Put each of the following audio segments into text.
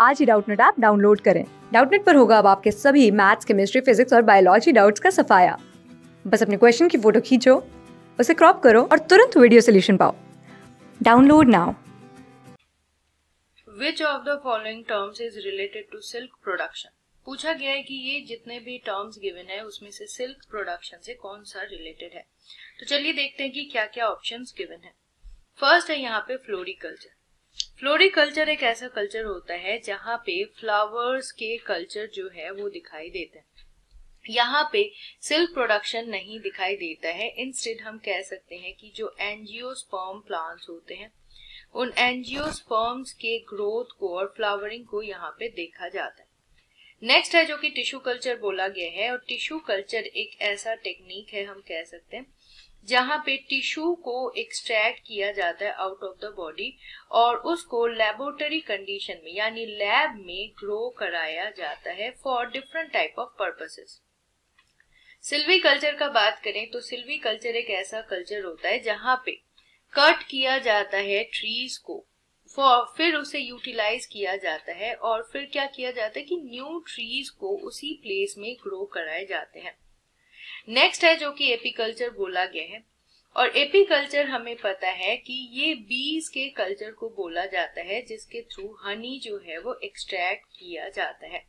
आज ही Doubtnut app download करें। डाउटनेट पर होगा अब आपके सभी मैथ्स, केमिस्ट्री, फिजिक्स और बायोलॉजी डाउट्स का सफाया। बस अपने क्वेश्चन की फ़ोटो खींचो, उसे क्रॉप करो और तुरंत वीडियो सोल्यूशन पाओ। Download now. Which of the following terms is related to silk production पूछा गया है कि ये जितने भी टर्म्स गिवन है, उसमें से सिल्क प्रोडक्शन से कौन सा रिलेटेड है? तो चलिए देखते हैं कि क्या क्या ऑप्शंस गिवन है। फ़र्स्ट है यहाँ पे फ्लोरिकल्चर फ्लोरिकल्चर एक ऐसा कल्चर होता है जहाँ पे फ्लावर्स के कल्चर जो है वो दिखाई देते है। यहाँ पे सिल्क प्रोडक्शन नहीं दिखाई देता है। इंस्टेड हम कह सकते हैं कि जो एनजियोस्पर्म प्लांट्स होते हैं, उन एनजियोस्पर्म्स के ग्रोथ को और फ्लावरिंग को यहाँ पे देखा जाता है। नेक्स्ट है जो कि टिश्यू कल्चर बोला गया है और टिश्यू कल्चर एक ऐसा टेक्निक है, हम कह सकते हैं। जहाँ पे टिश्यू को एक्सट्रैक्ट किया जाता है आउट ऑफ़ द बॉडी और उसको लेबोरेटरी कंडीशन में, यानी लैब में ग्रो कराया जाता है for different type of purposes silviculture का बात करें तो सिल्वी कल्चर एक ऐसा कल्चर होता है जहाँ पे कट किया जाता है ट्रीज को फॉर फिर उसे यूटिलाइज किया जाता है और फिर क्या किया जाता है कि न्यू ट्रीज को उसी प्लेस में ग्रो कराए जाते हैं। नेक्स्ट है जो कि एपीकल्चर बोला गया है। और एपीकल्चर हमें पता है कि ये बीज के कल्चर को बोला जाता है, जिसके थ्रू हनी जो है वो एक्सट्रैक्ट किया जाता है।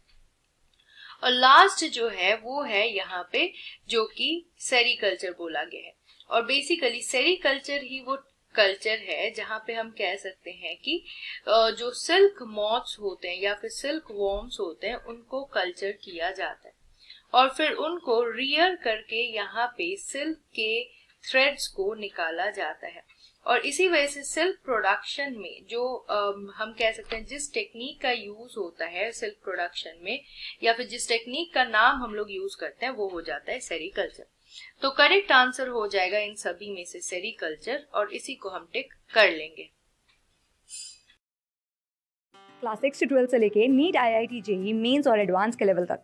और लास्ट जो है वो है यहाँ पे जो कि सेरिकल्चर बोला गया है। और बेसिकली सेरिकल्चर ही वो कल्चर है जहाँ पे हम कह सकते हैं कि जो सिल्क मॉथ्स होते हैं या फिर सिल्क वॉर्म्स होते हैं, उनको कल्चर किया जाता है। और फिर उनको रियर करके यहाँ पे सिल्क के थ्रेड्स को निकाला जाता है। और इसी वजह से सिल्क प्रोडक्शन में जो आ, हम कह सकते हैं जिस टेक्निक का यूज़ होता है सिल्क प्रोडक्शन में या फिर जिस टेक्निक का नाम हम लोग यूज़ करते हैं वो हो जाता है सेरिकल्चर तो करेक्ट आंसर हो जाएगा इन सभी में से सेरिकल्चर और इसी को हम टिक कर लेंगे। क्लास सिक्स से लेके NEET I I T JEE mains और एडवांस के लेवल तक।